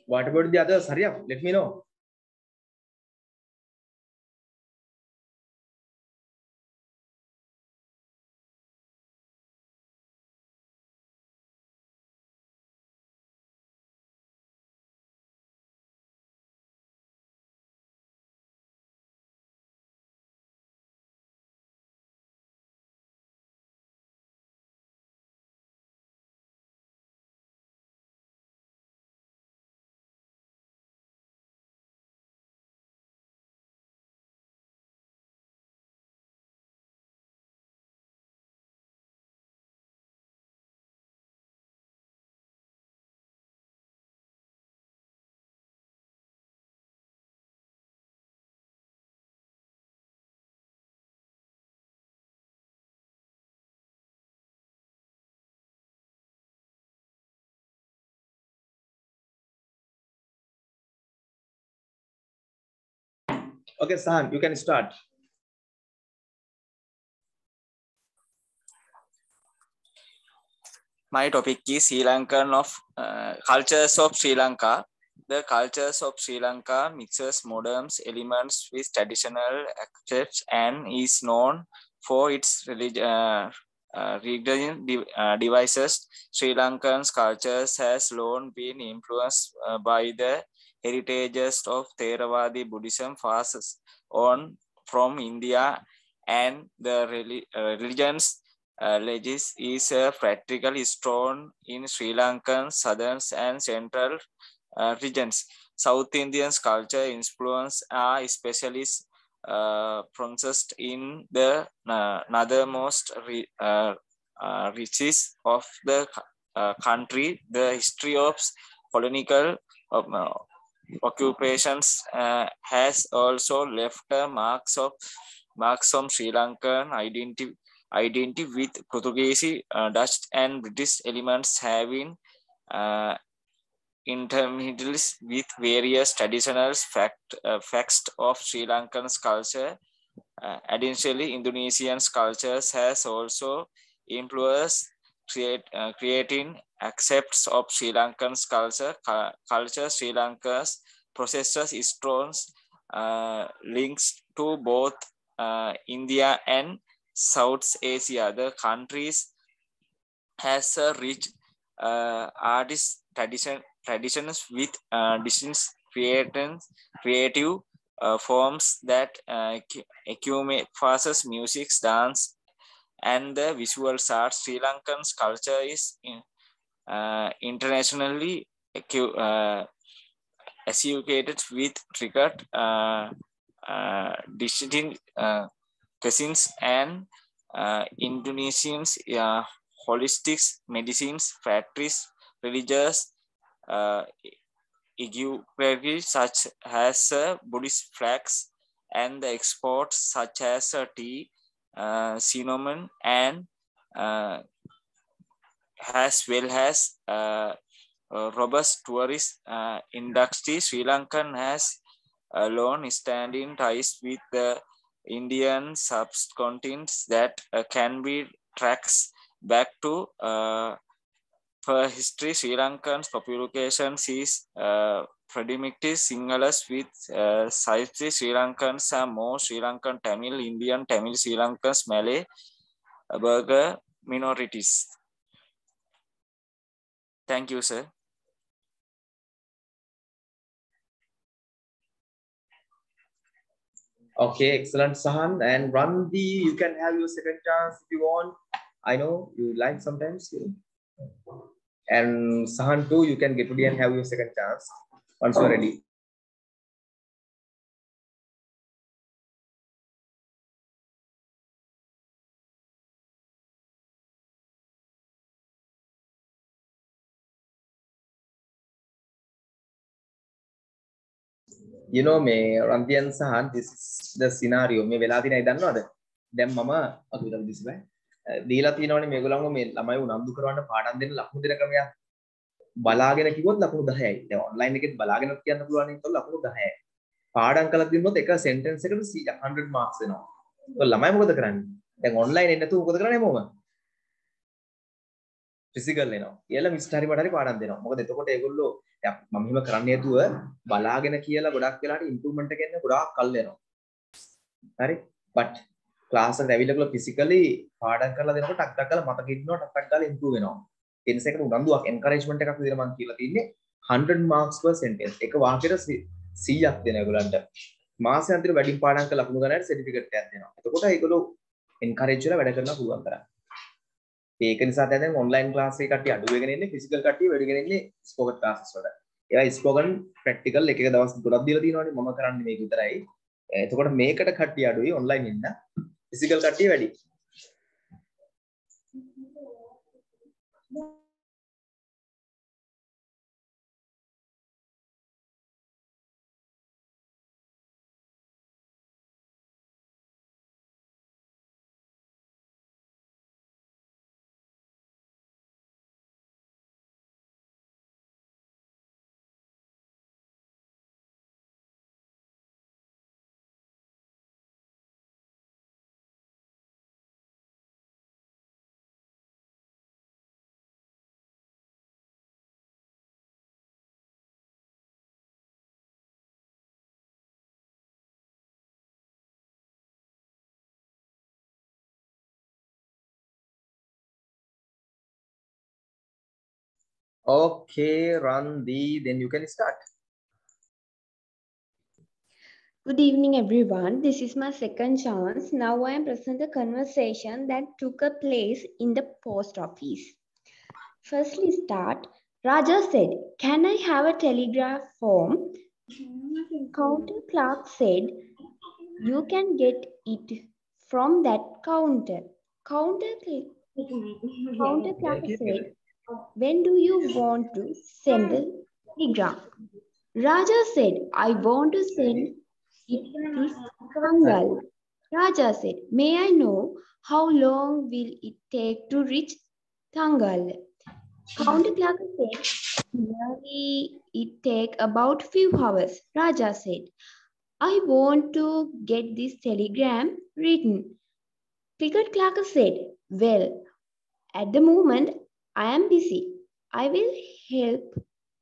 What about the others? Hurry up, let me know. Okay, Sahan, you can start. my topic is Sri Lankan of uh, cultures of Sri Lanka. The cultures of Sri Lanka mixes modern elements with traditional aspects and is known for its religion, uh, uh, religion uh, devices. Sri Lankan cultures has long been influenced uh, by the heritages of Theravada Buddhism passes on from India and the uh, religions uh, is uh, practically strong in Sri Lankan southern and central uh, regions. South Indian culture influence are especially uh, pronounced in the uh, northernmost re- uh, uh, reaches of the uh, country. The history of colonial uh, occupations uh, has also left marks of marks on Sri Lankan identity identity with Portuguese, uh, Dutch, and British elements having uh, intermediaries with various traditional fact, uh, facts of Sri Lankan culture. Uh, additionally, Indonesian cultures has also influenced create, uh, creating accepts of Sri Lankan culture. Cu- culture Sri Lanka's processes, strong uh, links to both uh, India and South Asia, the countries has a rich uh, artist tradition traditions with uh, distinct creative creative uh, forms that uh, accumulate fastest music, dance, and the visuals arts. Sri Lankan culture is in, uh, internationally uh, associated with cricket, uh, uh, distinct uh, cuisines and uh, Indonesians, uh, holistics, medicines, factories, religious, uh, such as uh, Buddhist flags, and the exports such as uh, tea, uh, cinnamon, and uh, as well as uh, robust tourist uh, industry. Sri Lankan has a long-standing ties with the Indian subcontinent that uh, can be traced back to uh, for history. Sri Lankan's population is uh, predominantly Sinhalese with uh, slightly Sri Lankans are more Sri Lankan Tamil, Indian Tamil, Sri Lankans, Malay, uh, Burgher minorities. Thank you, sir. Okay, excellent, Sahan. And Randi, you can have your second chance if you want. I know you like sometimes. You. And Sahan too, you can get ready and have your second chance once you're ready. you know මේ රන්තියන් සහන් this is the scenario. මේ වෙලා තියෙනයි දන්නවද දැන් මම අද විතර දිස් බෑ දීලා තියෙනවනේ මේගොල්ලන්ව මේ ළමයි උනන්දු කරවන්න පාඩම් දෙන්න ලකුණු දෙන ක්‍රමයක් බලාගෙන කිව්වොත් ලකුණු 10යි දැන් ඔන්ලයින් එකෙත් බලාගෙනත් කියන්න පුළුවන් නේ ඒතකොට ලකුණු 10යි පාඩම් කළා දුන්නොත් එක සෙන්ටෙන්ස් එකකට 100 මාක්ස් එනවා ඒතකොට ළමයි මොකද කරන්නේ දැන් ඔන්ලයින් එන්නේ නැතුව මොකද කරන්නේ මොම ෆිසිකල් එනවා. කියලා මිස්ටර් හරි මට හරි පාඩම් දෙනවා. මොකද එතකොට ඒගොල්ලෝ මම එහෙම කරන්නේ නැතුව බලාගෙන කියලා ගොඩක් වෙලාට ඉම්ප්‍රූව්මන්ට් එක එන්න ගොඩාක් කල් යනවා. හරි? බට් ක්ලාස් එකට ඇවිල්ලා කළා ෆිසිකලි පාඩම් කරලා දෙනකොට ටක් ටක් කරලා මතක ඉන්නවා ටක් ටක් ගාලා ඉම්ප්‍රූව් වෙනවා. ටෙන්ස් එකට උනන්දුවක් එන්කරේජ්මන්ට් එකක් විදිහට මම කියලා තින්නේ 100 marks per sentence. එක වාක්‍යයට 100ක් දෙන ඒගොල්ලන්ට. මාසෙ අන්තිම වැඩි පාඩම් කරලා ලකුණු ගන්නට සර්ටිෆිකේට් එකක් දෙනවා. එතකොට ඒගොල්ලෝ එන්කරේජ් වෙලා වැඩ කරන්න පුළුවන් තරම්. ඒක නිසා දැන් ඔන්ලයින් ක්ලාස් එකේ කට්ටිය අඩු වෙගෙන ඉන්නේ ෆිසිකල් කට්ටිය වැඩි වෙගෙන ඉන්නේ ස්පෝකන් ක්ලාසස් වල. ඒවා ස්පෝකන් ප්‍රැක්ටිකල් එක එක දවස් තුනක් දීලා තියෙනවානේ මම කරන්නේ මේක විතරයි. එතකොට මේකට කට්ටිය අඩුයි ඔන්ලයින් ඉන්න. ෆිසිකල් කට්ටිය වැඩි. Okay, Randi, then you can start. Good evening, everyone. This is my second chance. Now I am present a conversation that took a place in the post office. Firstly, start. Raja said, Can I have a telegraph form? Counter clerk said, You can get it from that counter. Counter, cl- *laughs* counter clerk said, When do you want to send the telegram? Raja said, I want to send it to Kangal. Raja said, May I know how long will it take to reach Tangalle? Counter clerk said, Nearly it take about few hours. Raja said, I want to get this telegram written. Ticket clerk said, Well, at the moment I am busy. I will help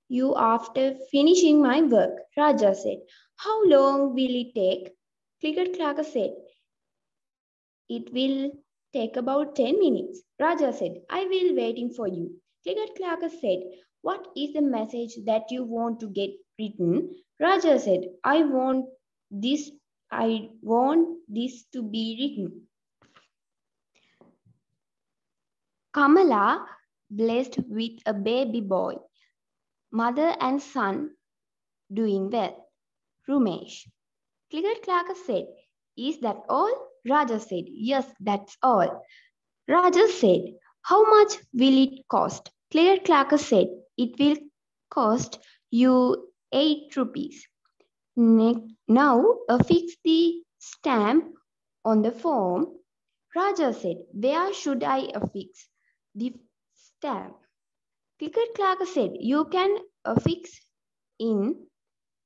you after finishing my work. Raja said, How long will it take? Ticket clerk said, It will take about 10 minutes. Raja said, I will waiting for you. Ticket clerk said, What is the message that you want to get written? Raja said, I want this, I want this to be written. Kamala blessed with a baby boy. Mother and son doing well. Rumesh. Clicker Clacker said, Is that all? Raja said, Yes, that's all. Raja said, How much will it cost? Clicker Clacker said, It will cost you 8 rupees. Now affix the stamp on the form. Raja said, Where should I affix the stamp? Ticket clerk said, You can uh, affix in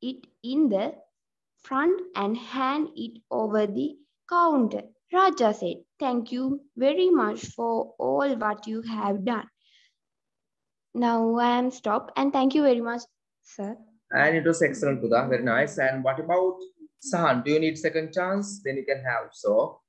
it in the front and hand it over the counter. Raja said, Thank you very much for all what you have done. Now I am stopped and thank you very much, sir. And it was excellent, Pudha. Very nice. And what about Sahan? Do you need second chance? Then you can have. So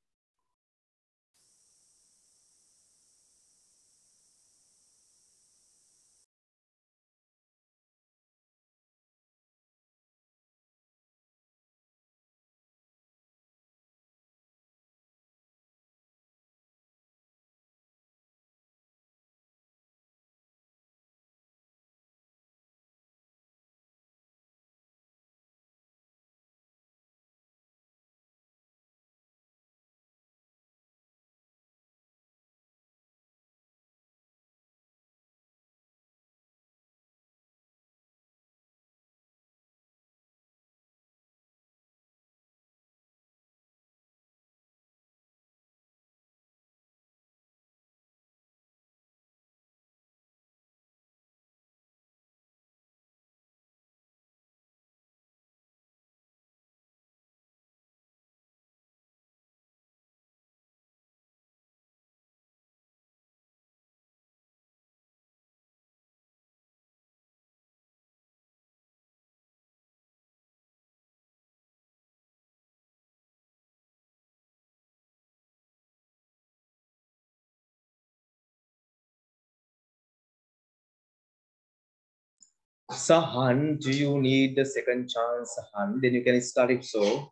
Sahan, do you need the second chance, Sahan? Then you can start it so.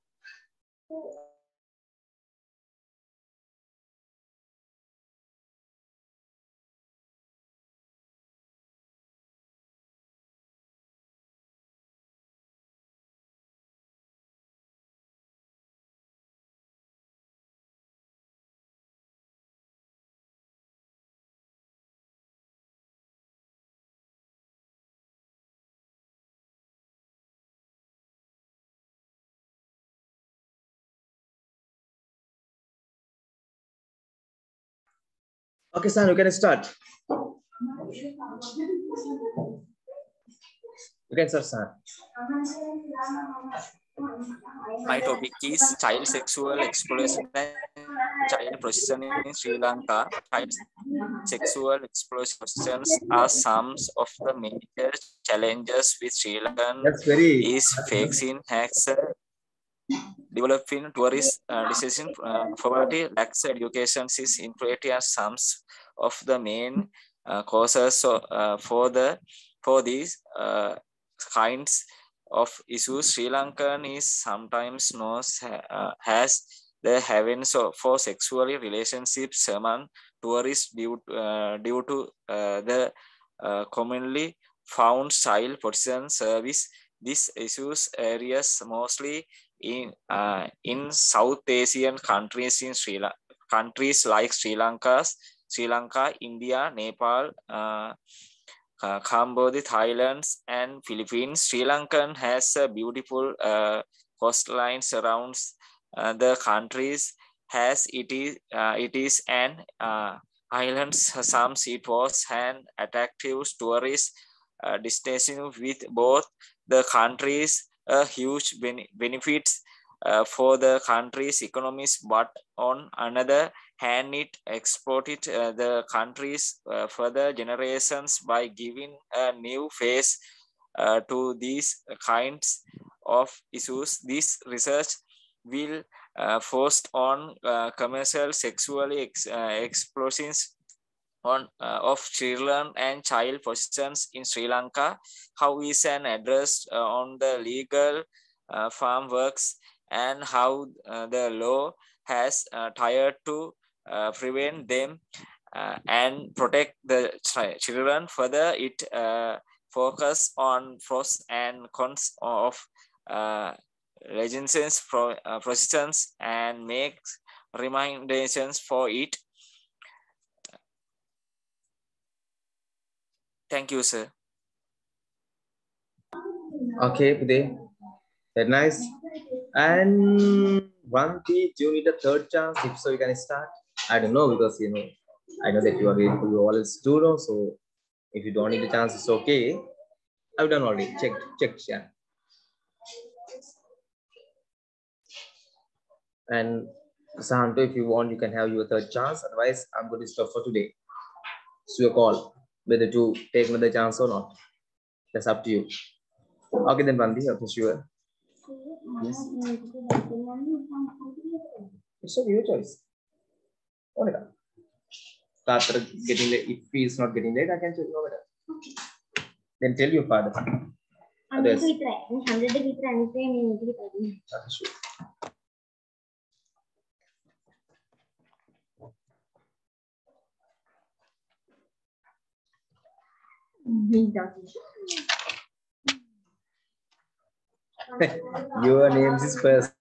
Okay, Sahan, you can start. You can start, Sahan. My topic is child sexual exploitation child prostitution in Sri Lanka. Child sexual exploitation are some of the major challenges with Sri Lankan That's very is facing has a developing tourist uh, decision uh, poverty, lacks education is inequality are some of the main uh, causes so, uh, for the for these uh, kinds of issues. Sri Lankan is sometimes known uh, as the heaven so for sexually relationships among tourists due uh, due to uh, the uh, commonly found child protection service. These issues areas mostly in uh, in South Asian countries in Sri Lanka, countries like Sri Lanka, Sri Lanka, India, Nepal, uh, uh, Cambodia, Thailand, and Philippines. Sri Lankan has a beautiful uh, coastline surrounds uh, the countries. Has it is uh, it is an uh, island. Some it was an attractive tourist uh, destination with both the countries a huge ben- benefits uh, for the country's economies, but on another hand, it exploited uh, the country's uh, further generations by giving a new face uh, to these kinds of issues. This research will uh, forced on uh, commercial sexually ex- uh, explosions on uh, of children and child positions in Sri Lanka. How is an address uh, on the legal uh, farm works and how uh, the law has uh, tried to uh, prevent them and protect the children. Further, it focus on pros and cons of uh, for uh, persistence and makes recommendations for it. Thank you, sir. okay, Pude. Very nice. And one T, do you need a third chance? If so, you can start. I don't know because you know, I know that you are you always do know. So if you don't need a chance, it's okay. I've done already. Check, check, yeah. And Santo, if you want, you can have your third chance. Otherwise, I'm going to stop for today. It's your call whether to take another chance or not. That's up to you. Okay, then Bandi, okay, sure. Yes. It's your choice. Over it. After getting late, if he is not getting late, I can check over. Then tell your father. Otherwise. Okay, sure. Your name is first.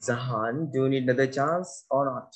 Sahan, do you need another chance or not?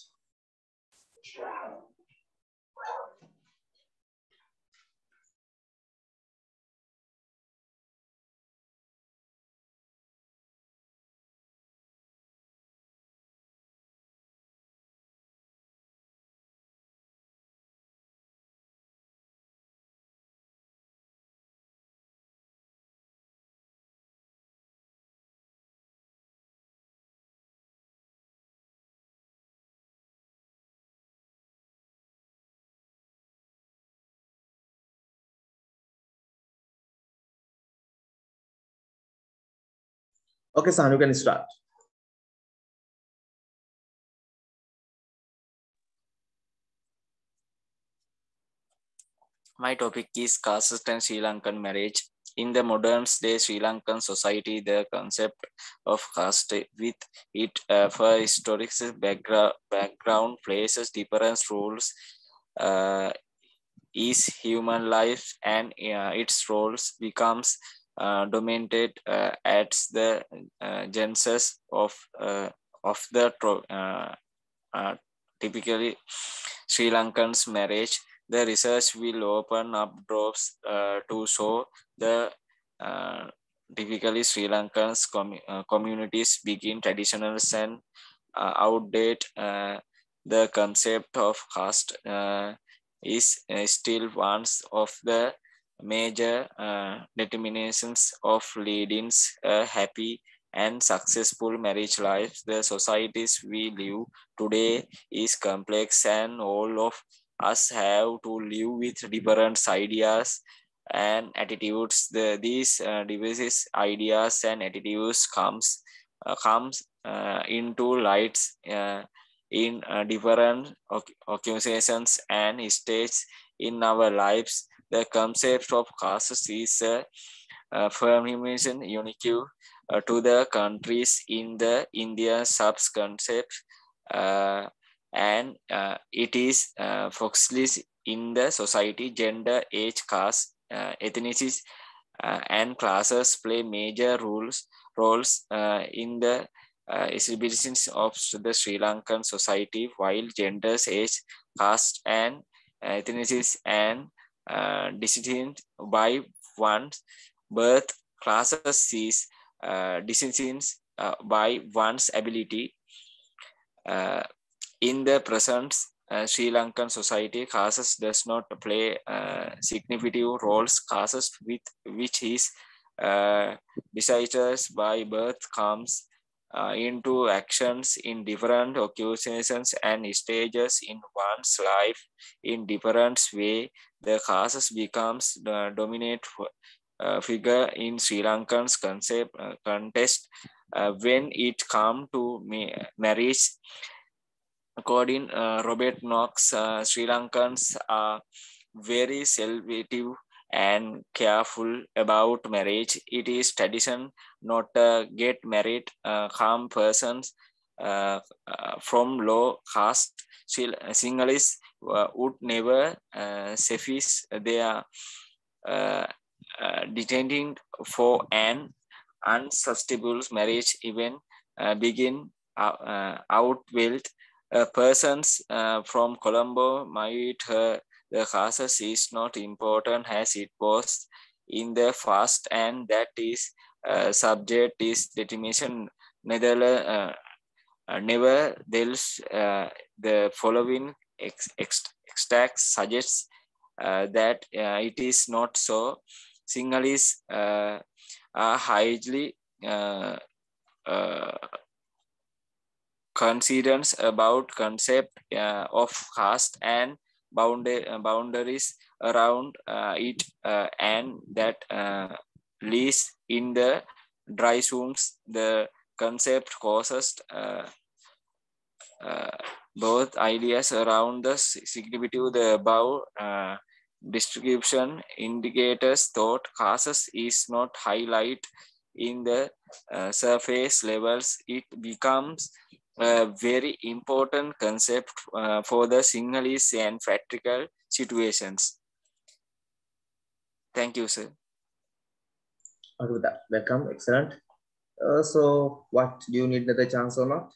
Okay, Sanu, can start. My topic is caste and Sri Lankan marriage. In the modern day Sri Lankan society, the concept of caste with it uh, for historic background, background places different rules uh, is human life and uh, its roles becomes uh, dominated uh, as the uh, genesis of uh, of the uh, uh, typically Sri Lankan's marriage. The research will open up doors to show the typically Sri Lankan's com communities begin traditionals and outdate the concept of caste is still one of the major uh, determinations of leading a happy and successful marriage life. The societies we live today is complex and all of us have to live with different ideas and attitudes. The, these uh, ideas and attitudes comes uh, comes uh, into lights uh, in uh, different occupations and stages in our lives the concept of castes is a, a formulation unique uh, to the countries in the India sub-concept uh, and uh, it is uh, focuses in the society, gender, age, caste, uh, ethnicities, uh, and classes play major roles roles uh, in the uh, exhibitions of the Sri Lankan society, while genders, age, caste, and ethnicities and uh, by one's birth classes is uh, uh, by one's ability. Uh, in the present uh, Sri Lankan society, classes does not play uh, significant roles. Classes with which is uh, by birth comes uh, into actions in different occupations and stages in one's life in different way. The castes becomes the dominant uh, figure in Sri Lankan's concept uh, contest uh, when it come to ma- marriage. According uh, Robert Knox, uh, Sri Lankans are very selective and careful about marriage. It is tradition not uh, get married uh, calm persons uh, uh, from low caste singles uh, would never uh, suffice their uh, uh, detending for an unsustainable marriage even uh, begin uh, uh, uh, persons uh, from Colombo might uh, the causes is not important as it was in the past and that is uh, subject is determination. Neither uh, uh, uh, the following ex- ex- extract suggests uh, that uh, it is not so. Sinhalese are highly concerns about concept of caste and boundary, boundaries around uh, it uh, and that uh, least in the dry zones the concept causes uh, uh, both ideas around the significant the above uh, distribution indicators thought causes is not highlight in the uh, surface levels. It becomes a very important concept uh, for the Sinhalese and practical situations. Thank you, sir. Welcome. Excellent. Uh, so what do you need another chance or not?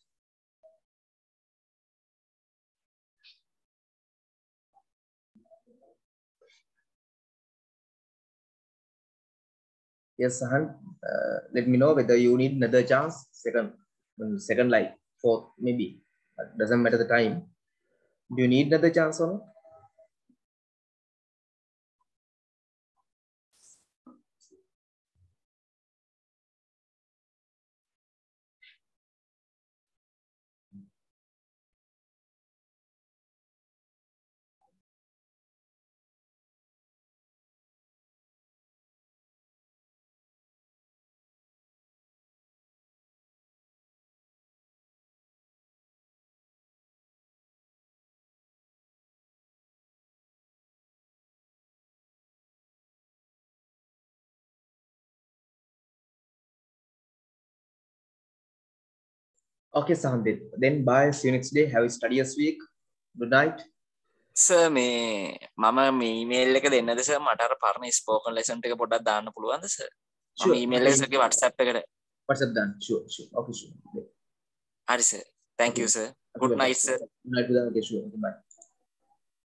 Yes, Sahan. Uh, let me know whether you need another chance. Second, mm, second like fourth, maybe. But doesn't matter the time. Do you need another chance or not? Okay, Sahan. Then, bye. See you next day. Have a studious week. Good night. Sir මේ මම මේ email එක දෙන්නද sir මට අර පරණ spoken lesson එක පොඩ්ඩක් දාන්න පුළුවන්ද සර් මම. ඊමේල් එකේ WhatsApp එකට WhatsApp done. Sure, sure. Okay, sure. හරි sir thank you sir good night sir Good night. Okay, sure. Bye.